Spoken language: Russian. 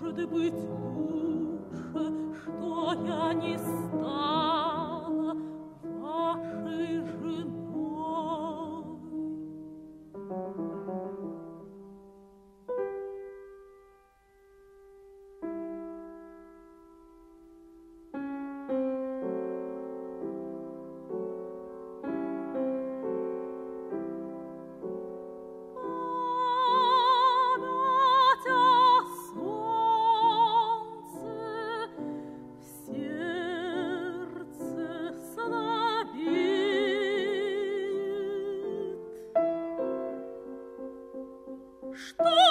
может быть лучше, что я не стану. 是多。